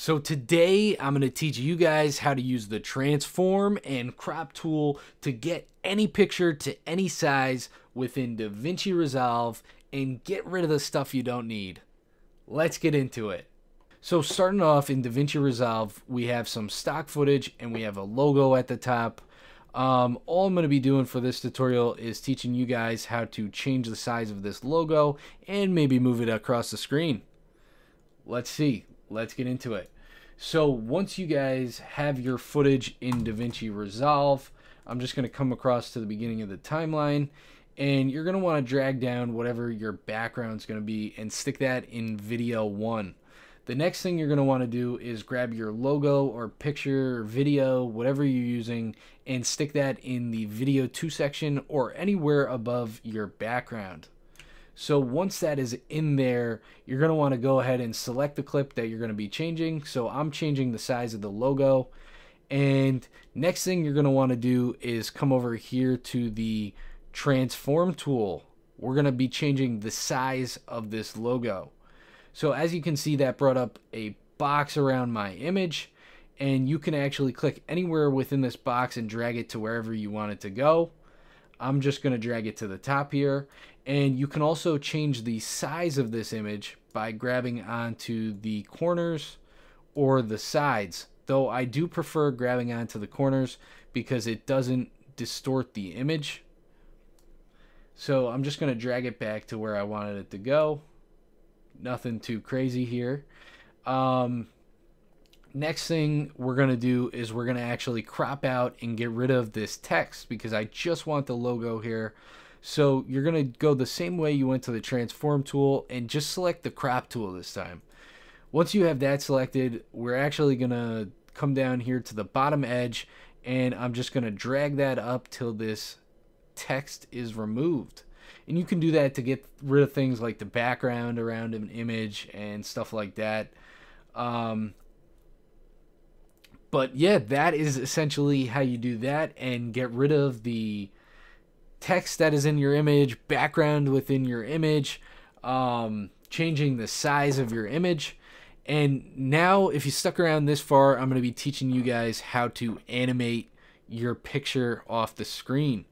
So today I'm going to teach you guys how to use the transform and crop tool to get any picture to any size within DaVinci Resolve and get rid of the stuff you don't need. Let's get into it. So starting off in DaVinci Resolve, we have some stock footage and we have a logo at the top. Um, all I'm going to be doing for this tutorial is teaching you guys how to change the size of this logo and maybe move it across the screen. Let's see let's get into it. So once you guys have your footage in DaVinci Resolve, I'm just going to come across to the beginning of the timeline and you're going to want to drag down whatever your background is going to be and stick that in video one. The next thing you're going to want to do is grab your logo or picture or video, whatever you're using, and stick that in the video 2 section or anywhere above your background. So once that is in there, you're going to want to go ahead and select the clip that you're going to be changing. So I'm changing the size of the logo. And next thing you're going to want to do is come over here to the transform tool. We're going to be changing the size of this logo. So as you can see, that brought up a box around my image and you can actually click anywhere within this box and drag it to wherever you want it to go. I'm just going to drag it to the top here. And you can also change the size of this image by grabbing onto the corners or the sides. Though I do prefer grabbing onto the corners because it doesn't distort the image. So I'm just going to drag it back to where I wanted it to go. Nothing too crazy here. Um, next thing we're going to do is we're going to actually crop out and get rid of this text because I just want the logo here. So you're going to go the same way you went to the transform tool and just select the crop tool this time. Once you have that selected, we're actually going to come down here to the bottom edge and I'm just going to drag that up till this text is removed. And you can do that to get rid of things like the background around an image and stuff like that. Um, but yeah, that is essentially how you do that and get rid of the text that is in your image, background within your image, um, changing the size of your image. And now, if you stuck around this far, I'm going to be teaching you guys how to animate your picture off the screen.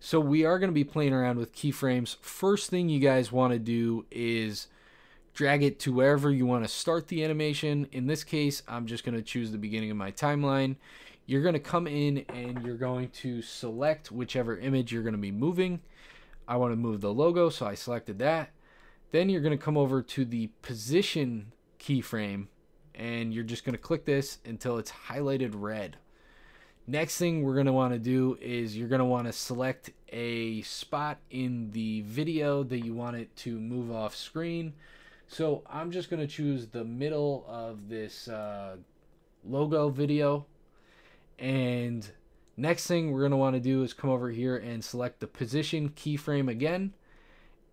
So we are going to be playing around with keyframes. First thing you guys want to do is drag it to wherever you want to start the animation. In this case, I'm just going to choose the beginning of my timeline. You're going to come in and you're going to select whichever image you're going to be moving. I want to move the logo, so I selected that. Then you're going to come over to the position keyframe and you're just going to click this until it's highlighted red. Next thing we're going to want to do is you're going to want to select a spot in the video that you want it to move off screen. So I'm just going to choose the middle of this uh, logo video. And next thing we're going to want to do is come over here and select the position keyframe again.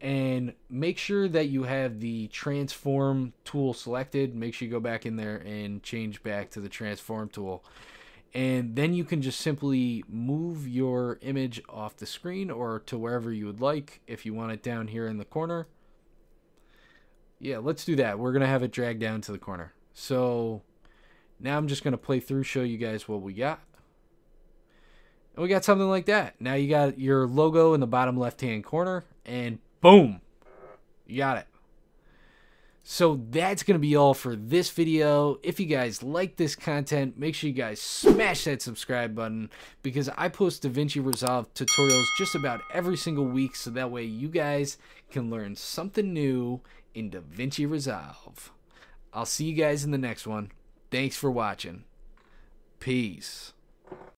And make sure that you have the transform tool selected. Make sure you go back in there and change back to the transform tool. And then you can just simply move your image off the screen or to wherever you would like. If you want it down here in the corner, yeah, let's do that. We're going to have it dragged down to the corner. So now I'm just going to play through, show you guys what we got. And we got something like that. Now you got your logo in the bottom left-hand corner, and boom, you got it. So that's going to be all for this video. If you guys like this content, make sure you guys smash that subscribe button because I post DaVinci Resolve tutorials just about every single week so that way you guys can learn something new in DaVinci Resolve. I'll see you guys in the next one. Thanks for watching. Peace.